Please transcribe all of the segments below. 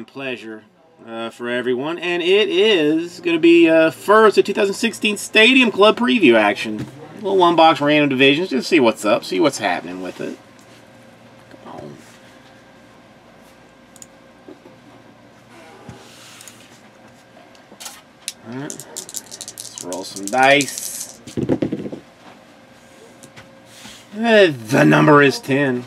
and pleasure uh, for everyone. And it is going to be uh, first the 2016 Stadium Club preview action. A little one box random divisions, just see what's up, see what's happening with it. Come on. Alright. Let's roll some dice. Uh, the number is 10.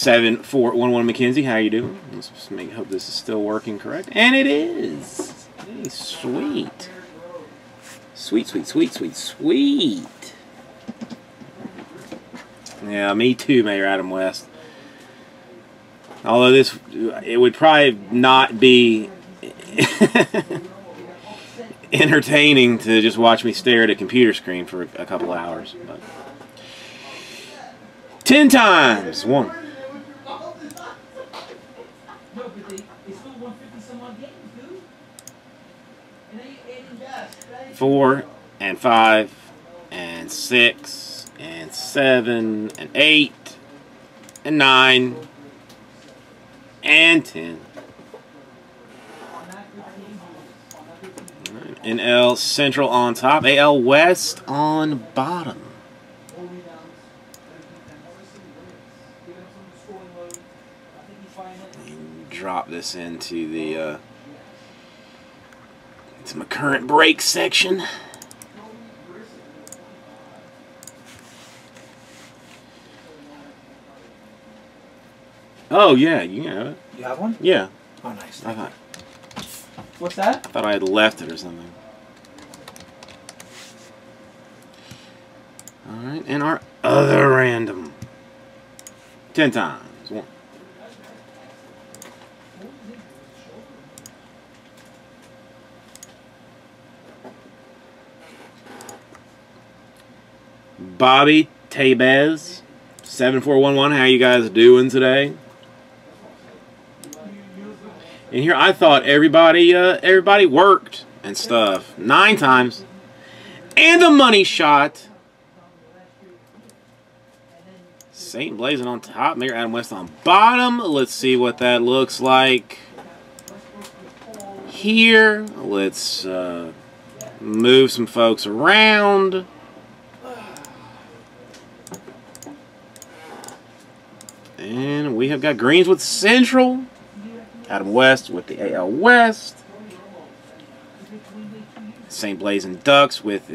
Seven four one one McKenzie, how you doing? Let's make hope this is still working correct, and it is. Hey, sweet, sweet, sweet, sweet, sweet, sweet. Yeah, me too, Mayor Adam West. Although this, it would probably not be entertaining to just watch me stare at a computer screen for a couple hours. But ten times one. Four and five and six and seven and eight and nine and ten. NL Central on top, AL West on bottom. Drop this into the uh, it's my current break section. Oh yeah, you have it. You have one? Yeah. Oh, nice. I thought What's that? I thought I had left it or something. All right, and our other random. Ten times. One. Bobby Tabez, 7411. How you guys doing today? And here I thought everybody uh, everybody worked and stuff. Nine times. And the money shot. Saint Blazing on top, Mayor Adam West on bottom. Let's see what that looks like. Here, let's uh, move some folks around. And we have got Greens with Central. Adam West with the AL West. St. Blazing Ducks with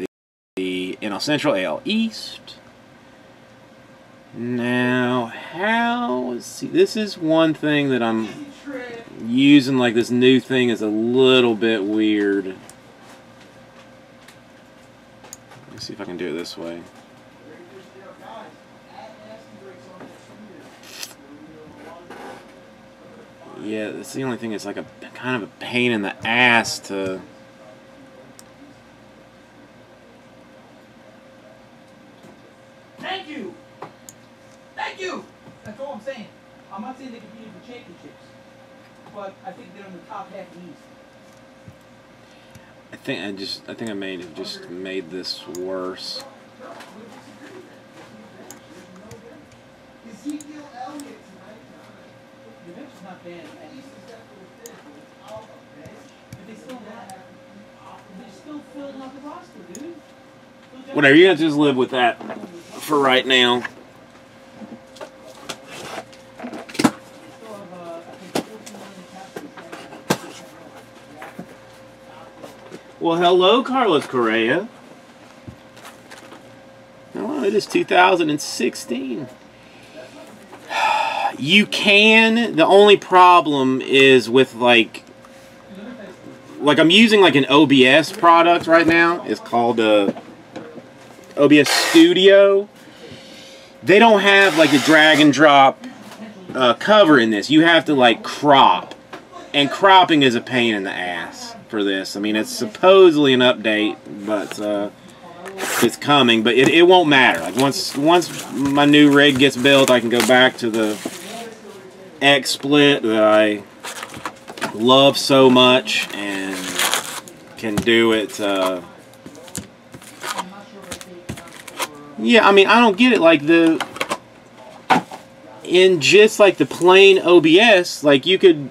the, NL Central AL East. Now, how, see, this is one thing that I'm using like this new thing is a little bit weird. Let's see if I can do it this way. Yeah, that's the only thing. It's like a kind of a pain in the ass to. Thank you. Thank you. That's all I'm saying. I'm not saying they competed for championships, but I think they're in the top half of the East. I think I just. I think I may have just made this worse. Ezekiel Elliott tonight. Your bench is not bad. But they still have. They're still filling out the roster, dude. Whatever. You to just live with that for right now. Still have, I think 14 million cap space. Well, hello, Carlos Correa. Hello, it is 2016. You can. The only problem is with like, like I'm using like an OBS product right now. It's called uh, OBS Studio. They don't have like a drag and drop uh, cover in this. You have to like crop, and cropping is a pain in the ass for this. I mean, it's supposedly an update, but uh, it's coming. But it, it won't matter. Like once once my new rig gets built, I can go back to the XSplit that I love so much and can do it. Uh, yeah, I mean, I don't get it. Like the in just like the plain OBS, like you could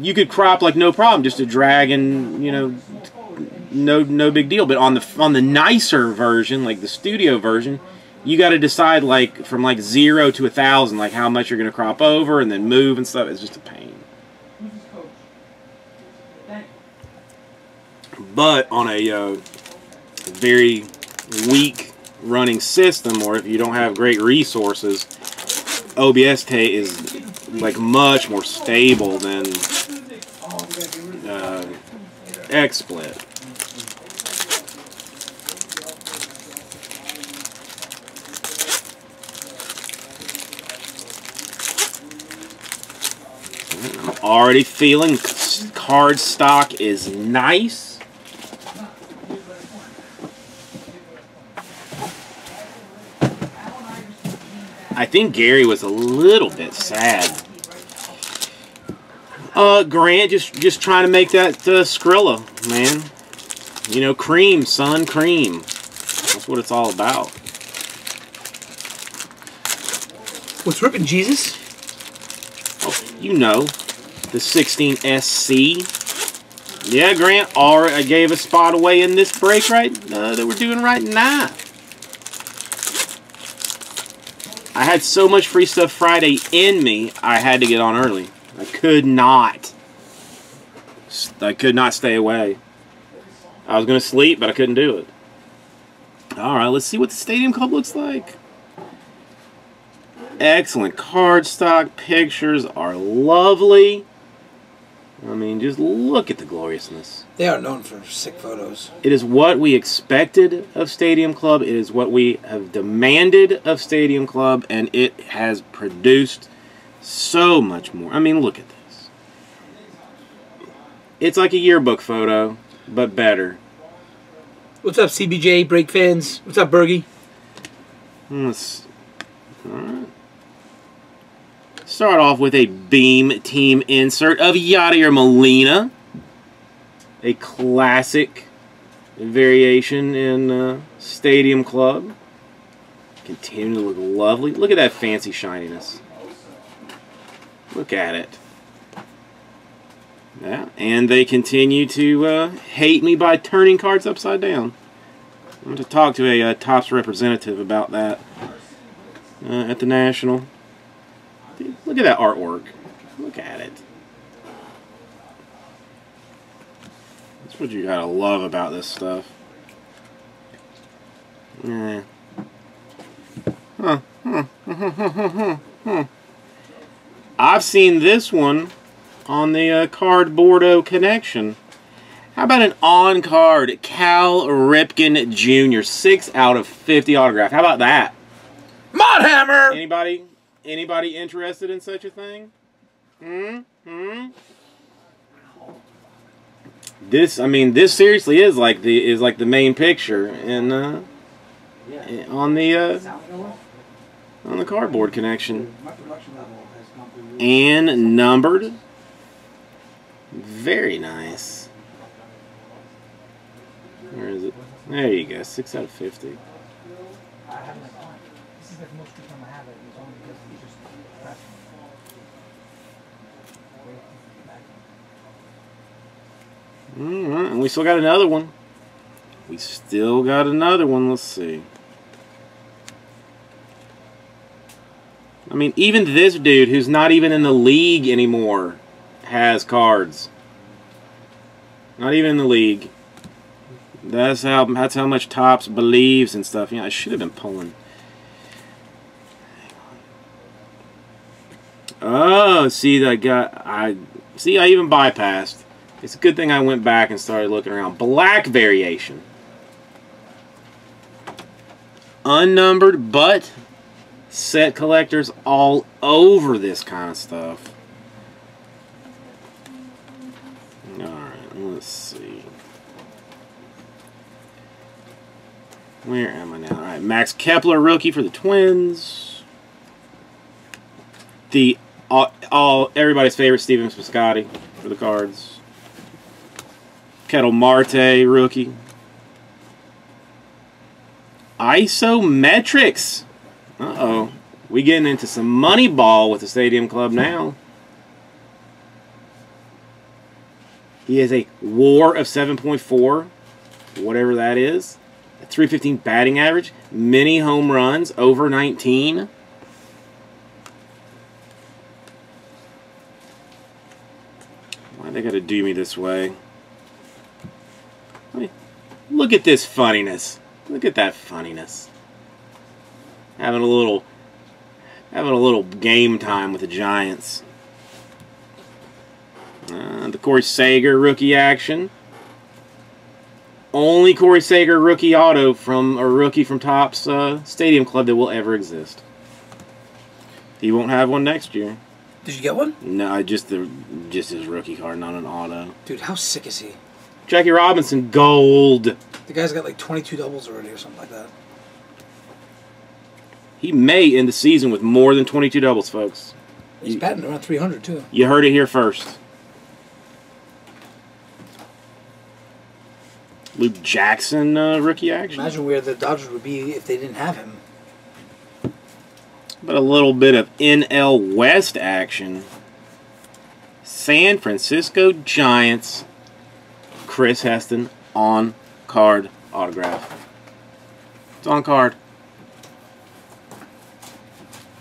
you could crop like no problem, just a drag and you know no no big deal. But on the on the nicer version, like the studio version, you got to decide like from like zero to a thousand, like how much you're gonna crop over and then move and stuff. It's just a pain. But on a uh, very weak running system, or if you don't have great resources, OBS ta is like much more stable than uh, XSplit. Already feeling card stock is nice. I think Gary was a little bit sad. Uh, Grant just just trying to make that uh, Skrilla, man. You know, cream, son, cream. That's what it's all about. What's ripping Jesus? Oh, you know, the 16SC. Yeah, Grant, already I gave a spot away in this break right uh, that we're doing right now. I had so much free stuff Friday in me, I had to get on early. I could not. I could not stay away. I was going to sleep, but I couldn't do it. All right, let's see what the Stadium Club looks like. Excellent cardstock. Pictures are lovely. I mean, just look at the gloriousness. They are known for sick photos. It is what we expected of Stadium Club. It is what we have demanded of Stadium Club, and it has produced so much more. I mean, look at this. It's like a yearbook photo, but better. What's up, CBJ break fans? What's up, Bergie? Hmm, let's all right. Start off with a Beam Team insert of Yadier Molina. A classic variation in uh, Stadium Club. Continue to look lovely. Look at that fancy shininess. Look at it. Yeah, and they continue to uh, hate me by turning cards upside down. I'm going to talk to a uh, Topps representative about that uh, at the National. Look at that artwork. Look at it. That's what you gotta love about this stuff. Yeah. Huh. I've seen this one on the uh, Cardboard Connection. How about an on-card Cal Ripken Jr. 6 out of 50 autograph? How about that? Modhammer! Anybody anybody interested in such a thing? Hmm? Hmm? This I mean this seriously is like the is like the main picture in uh yeah. on the uh on the cardboard connection. And numbered. Very nice. Where is it? There you go, six out of fifty. I haven't it on. This is like the most free time I have it. It's only because it's just fresh. Alright, and we still got another one. We still got another one. Let's see. I mean, even this dude who's not even in the league anymore has cards. Not even in the league. That's how that's how much Topps believes and stuff. You know, I should have been pulling. Oh, see, I got I see. I even bypassed. It's a good thing I went back and started looking around. Black variation. Unnumbered, but set collectors all over this kind of stuff. Alright, let's see. Where am I now? Alright, Max Kepler rookie for the Twins. The all, all everybody's favorite Steven Piscotty for the cards. Ketel Marte rookie. Isometrics. Uh-oh. We getting into some money ball with the Stadium Club now. He has a WAR of 7.4, whatever that is. A 315 batting average, many home runs, over 19. Why they gotta do me this way? Look at this funniness. Look at that funniness. Having a little having a little game time with the Giants. Uh, the Corey Seager rookie action. Only Corey Seager rookie auto from a rookie from Topps uh, Stadium Club that will ever exist. He won't have one next year. Did you get one? No, just the just his rookie card, not an auto. Dude, how sick is he? Jackie Robinson gold. The guy's got like 22 doubles already or something like that. He may end the season with more than 22 doubles, folks. He's You- batting around 300 too. You heard it here first. Luke Jackson uh, rookie action. Imagine where the Dodgers would be if they didn't have him. But a little bit of NL West action. San Francisco Giants. Chris Heston on card autograph. It's on card.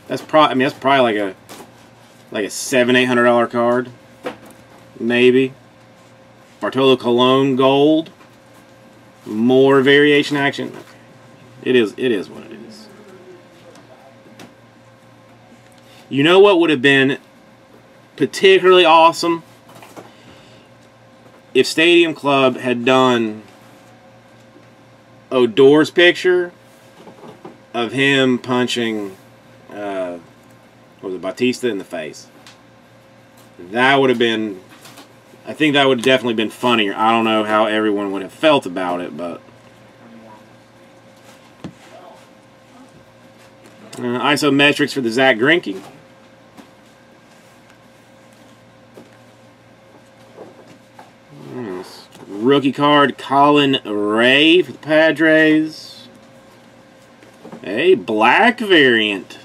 That's probably. I mean, that's probably like a like a seven eight hundred dollar card, maybe. Bartolo Colon gold. More variation action. It is. It is what it is. You know what would have been particularly awesome if Stadium Club had done Odor's picture of him punching uh, was it Bautista in the face. That would have been I think that would have definitely been funnier. I don't know how everyone would have felt about it, but uh, isometrics for the Zach Greinke. Rookie card, Colin Rea for the Padres. A black variant.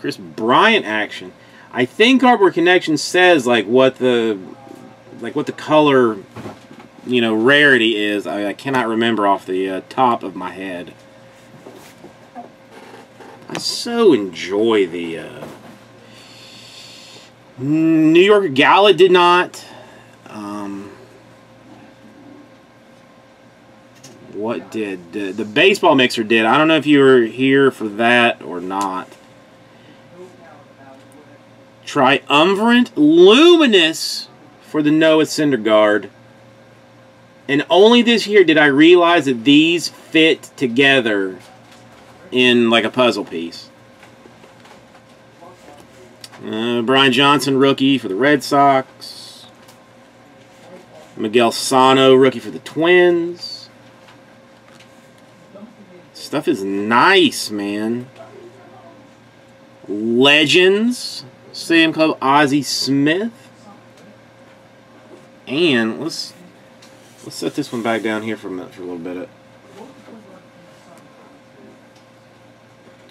Kris Bryant action. I think Artwork Connection says like what the like what the color you know rarity is. I, I cannot remember off the uh, top of my head. I so enjoy the uh, New York Gala did not. Um, what did the, the baseball mixer did? I don't know if you were here for that or not. Triumvirate Luminous for the Noah Syndergaard. And only this year did I realize that these fit together in like a puzzle piece. Uh, Brian Johnson, rookie for the Red Sox. Miguel Sano, rookie for the Twins. Stuff is nice, man. Legends. Sam Club Ozzie Smith. And let's let's set this one back down here for a minute for a little bit.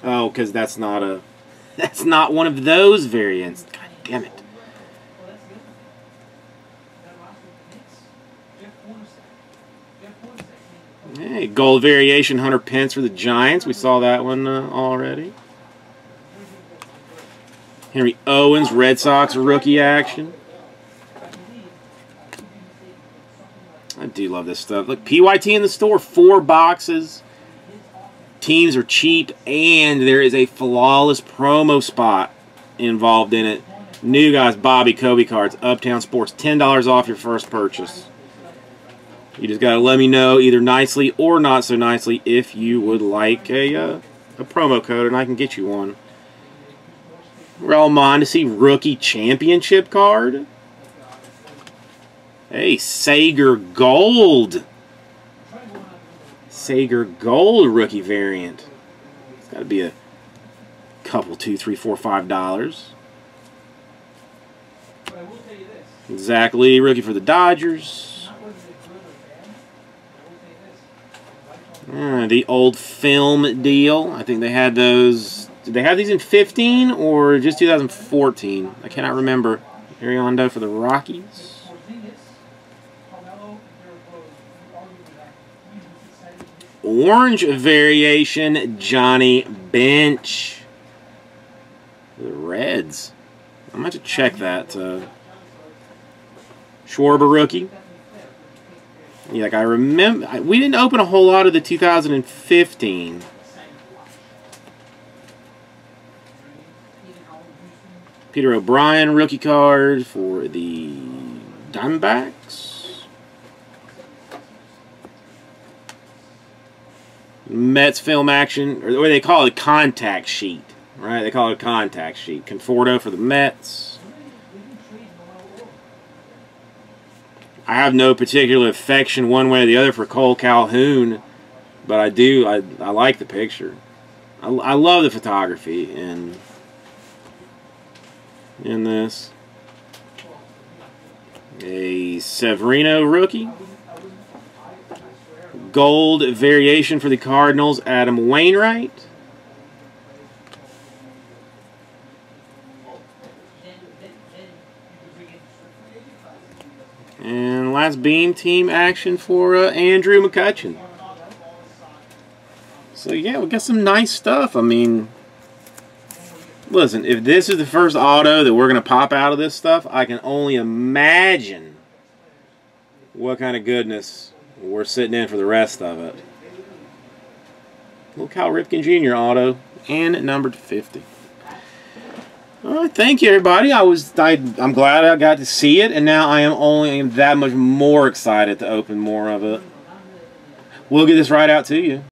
Oh, because that's not a that's not one of those variants. God damn it. Hey, gold variation Hunter Pence for the Giants. We saw that one uh, already. Henry Owens, Red Sox rookie action. I do love this stuff. Look, PYT in the store, four boxes. Teams are cheap, and there is a flawless promo spot involved in it. New guys, Bobby Kobe cards, Uptown Sports, $10 off your first purchase. You just got to let me know either nicely or not so nicely if you would like a, uh, a promo code, and I can get you one. Raul Mondesi rookie championship card. Hey, Seager Gold. Seager Gold rookie variant. It's got to be a couple, two, three, four, five dollars. Zach rookie for the Dodgers. Not whether they're good or bad. I will tell you this. Uh, the old film deal. I think they had those Did they have these in 15 or just 2014? I cannot remember. Arenado for the Rockies. Orange variation, Johnny Bench. The Reds. I'm going to check that. Uh, Schwarber rookie. Yeah, like I remember, we didn't open a whole lot of the 2015. Peter O'Brien rookie card for the Diamondbacks. Mets film action, or way they call it, contact sheet. Right? They call it a contact sheet. Conforto for the Mets. I have no particular affection one way or the other for Cole Calhoun, but I do. I, I like the picture. I, I love the photography in in this. A Severino rookie. Gold variation for the Cardinals, Adam Wainwright. Last beam team action for uh, Andrew McCutchen. So yeah, we got some nice stuff. I mean, listen, if this is the first auto that we're gonna pop out of this stuff, I can only imagine what kind of goodness we're sitting in for the rest of it. Little Cal Ripken Jr. auto and numbered 50. All right, thank you, everybody. I was, I, I'm glad I got to see it, and now I am only that much more excited to open more of it. We'll get this right out to you.